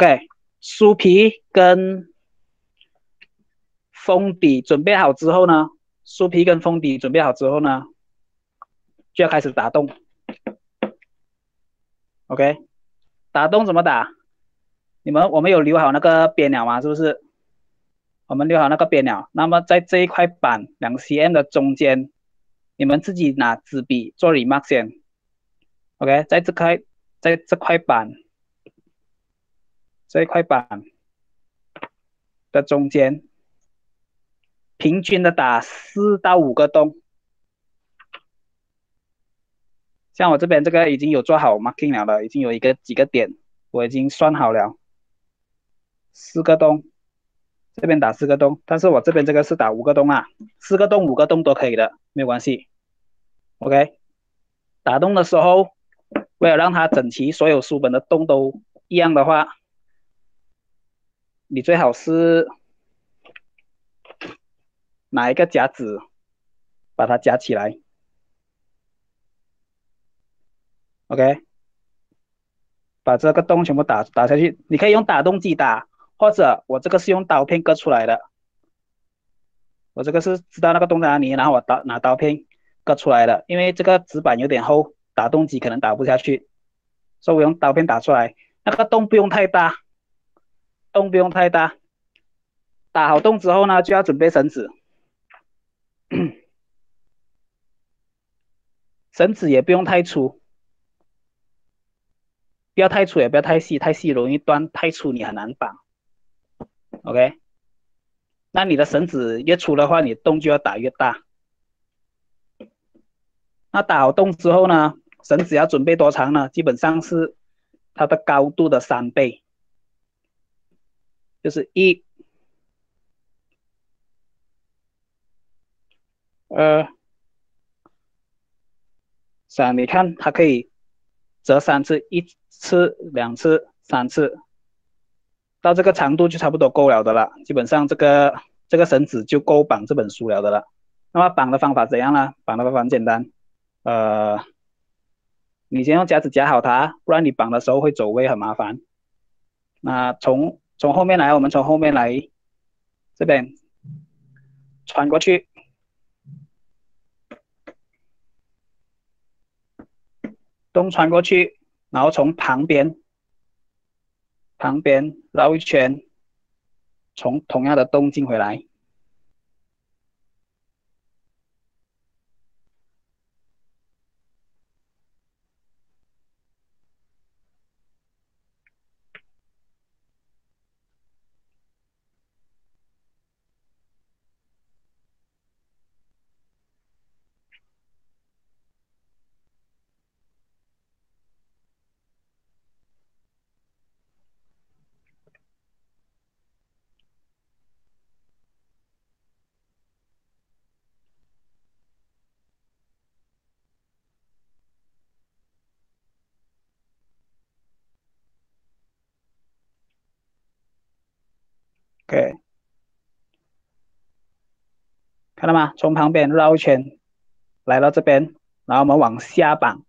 OK，酥皮跟封底准备好之后呢，酥皮跟封底准备好之后呢，就要开始打洞。OK，打洞怎么打？你们我们有留好那个边了吗？是不是？我们留好那个边了。那么在这一块板两 cm 的中间，你们自己拿纸笔做 remark 先。OK，在这块在这块板这一块板的中间，平均的打四到五个洞。像我这边这个已经有做好 marking 了的，已经有一个几个点，我已经算好了，四个洞，这边打四个洞，但是我这边这个是打五个洞啊，四个洞五个洞都可以的，没有关系。OK，打洞的时候，为了让它整齐，所有书本的洞都一样的话，你最好是拿一个夹子把它夹起来。OK，把这个洞全部打打下去。你可以用打洞机打，或者我这个是用刀片割出来的。我这个是知道那个洞在哪里，然后我刀拿刀片割出来的。因为这个纸板有点厚，打洞机可能打不下去，所以我用刀片打出来。那个洞不用太大，洞不用太大。打好洞之后呢，就要准备绳子，绳子也不用太粗。不要太粗，也不要太细，太细容易断，太粗你很难绑。OK，那你的绳子越粗的话，你洞就要打越大。那打好洞之后呢，绳子要准备多长呢？基本上是它的高度的三倍，就是一、二、三。你看它可以折三次，一。次两次三次，到这个长度就差不多够了的了。基本上这个这个绳子就够绑这本书了的了。那么绑的方法怎样呢？绑的方法很简单，呃，你先用夹子夹好它，不然你绑的时候会走位很麻烦。那从从后面来，我们从后面来，这边穿过去，东穿过去。然后从旁边，旁边绕一圈，从同样的东进回来。OK，看到吗？从旁边绕一圈，来到这边，然后我们往下绑，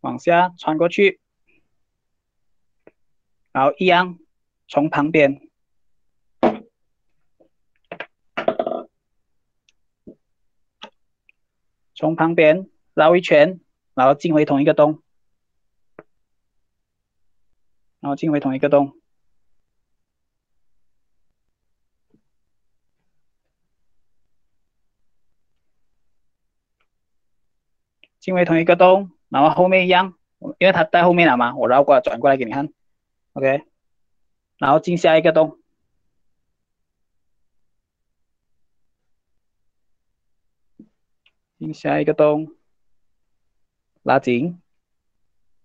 往下穿过去，然后一样从旁边，从旁边绕一圈，然后进回同一个洞。然后进回同一个洞，进回同一个洞，然后后面一样，因为它在后面了嘛，我绕过来转过来给你看，OK，然后进下一个洞，进下一个洞，拉紧。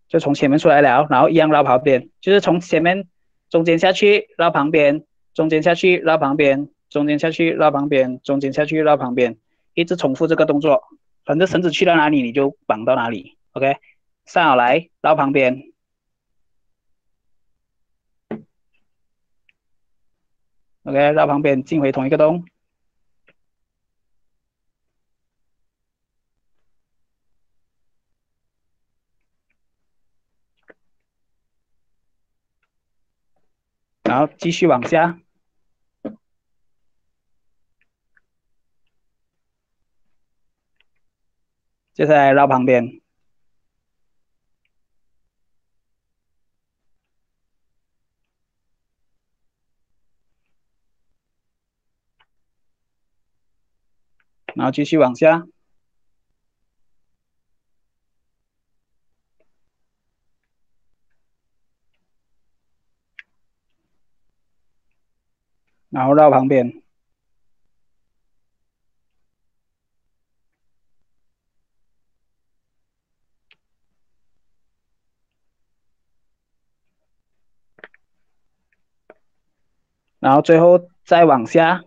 就从前面出来了，然后一样绕旁边，就是从前面中间下去绕旁边，中间下去绕旁边，中间下去绕旁边，中间下去绕旁边，一直重复这个动作。反正绳子去到哪里你就绑到哪里。OK，上好来绕旁边，OK 绕旁边进回同一个洞。然后继续往下，接下来绕旁边。然后继续往下，然后绕旁边，然后最后再往下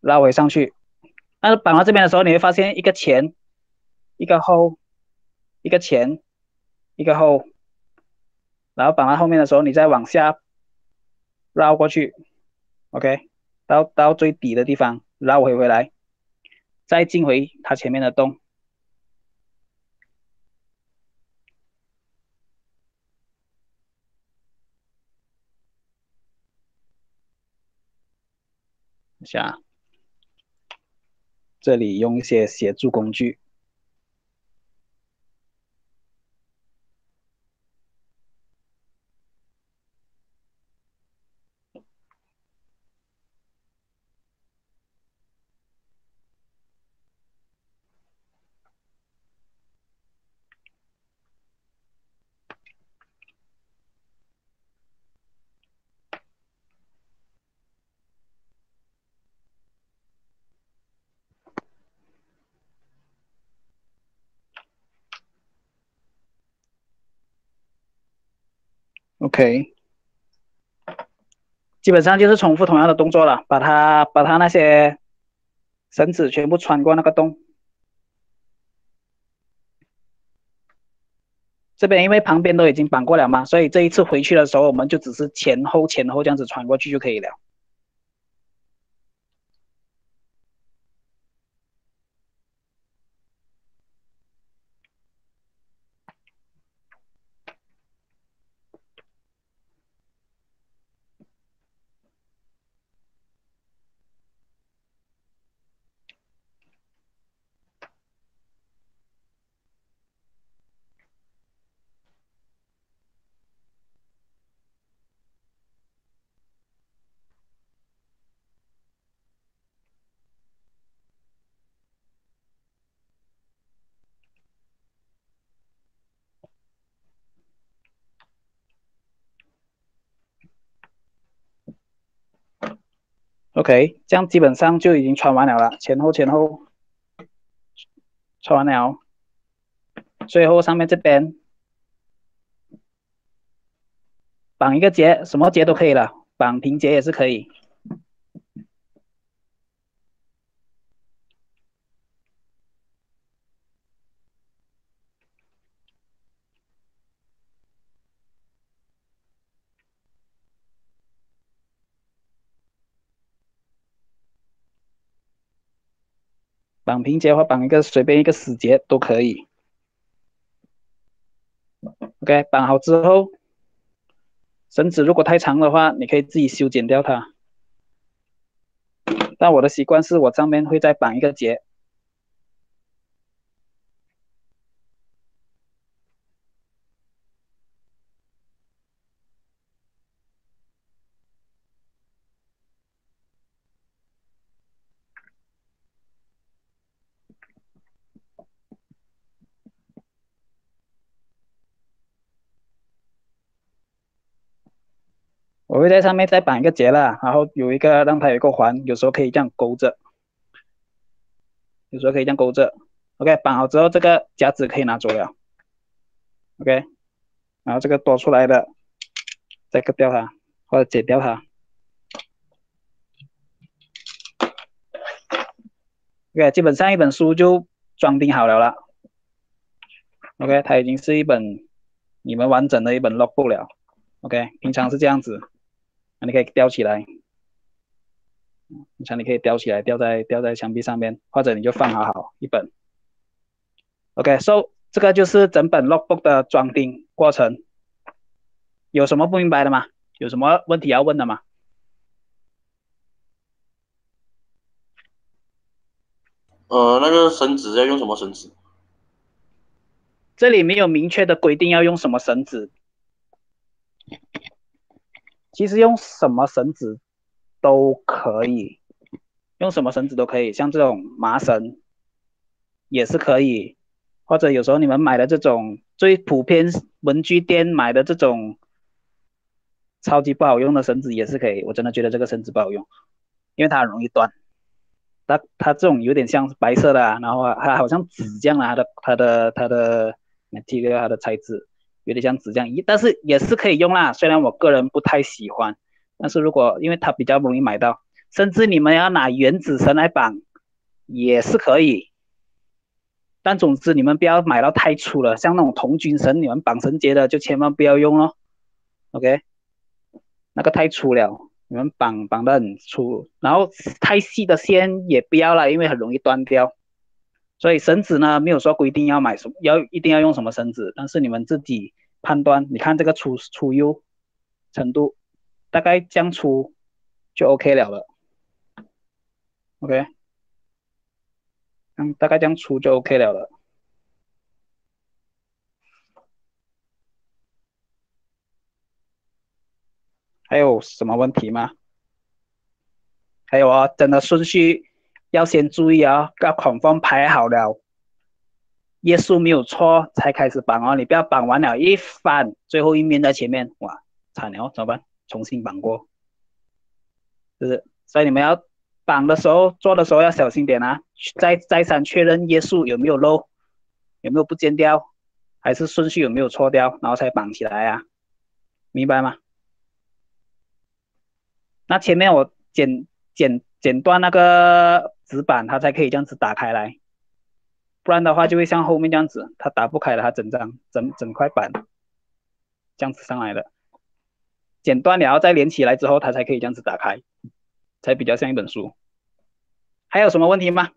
绕回上去。但是绑到这边的时候，你会发现一个前，一个后，一个前，一个后，然后绑到后面的时候，你再往下绕过去，OK，到到最底的地方绕回回来，再进回它前面的洞，下。这里用一些协助工具。OK，基本上就是重复同样的动作了，把它把它那些绳子全部穿过那个洞。这边因为旁边都已经绑过了嘛，所以这一次回去的时候，我们就只是前后前后这样子穿过去就可以了。OK，这样基本上就已经穿完了了，前后前后。穿完了，最后上面这边。绑一个结，什么结都可以了，绑平结也是可以。绑平结或绑一个随便一个死结都可以。OK，绑好之后，绳子如果太长的话，你可以自己修剪掉它。但我的习惯是我上面会再绑一个结。我会在上面再绑一个结了，然后有一个让它有一个环，有时候可以这样勾着，有时候可以这样勾着。OK，绑好之后，这个夹子可以拿走了。OK，然后这个多出来的再割掉它，或者剪掉它。OK，基本上一本书就装订好了了。OK，它已经是一本你们完整的一本 logbook 了。OK，平常是这样子。你可以吊起来，你看你可以吊起来，吊在吊在墙壁上面，或者你就放好好一本。OK，so 这个就是整本 logbook 的装订过程。有什么不明白的吗？有。有什么问题要问的吗？呃，那个绳子要用什么绳子？这里没有明确的规定要用什么绳子，其实用什么绳子都可以，用什么绳子都可以，像这种麻绳也是可以，或者有时候你们买的这种最普遍文具店买的这种超级不好用的绳子也是可以，我真的觉得这个绳子不好用，因为它很容易断。它它这种有点像白色的，啊然后它好像纸这样啊，它的它的它的材料它的材质。有点像纸浆，一但是也是可以用啦。虽然我个人不太喜欢，但是如果因为它比较容易买到，甚至你们要拿原子绳来绑也是可以。但总之你们不要买到太粗了，像那种童军绳，你们绑绳结的就千万不要用咯。OK，那个太粗了。你们绑绑的很粗，然后太细的线也不要了，因为很容易断掉。所以绳子呢，没有说规定要买什么，要一定要用什么绳子，但是你们自己判断。你看这个粗粗优程度，大概这样粗就 OK 了了。OK，嗯，大概这样粗就 OK 了了。还有什么问题吗？还有啊，真的顺序要先注意啊，要孔方排好了，耶稣没有错才开始绑哦，你不要绑完了，一翻最后一面在前面，哇，惨了，怎么办？重新绑过，就是，所以你们要绑的时候，做的时候要小心点啊，再再三确认耶稣有没有漏，有没有不见掉，还是顺序有没有错掉，然后才绑起来啊，明白吗？那前面我剪剪剪断那个纸板，它才可以这样子打开来，不然的话就会像后面这样子，它打不开了，它整张整整块板这样子上来的。剪断了再连起来之后，它才可以这样子打开，才比较像一本书。还有什么问题吗？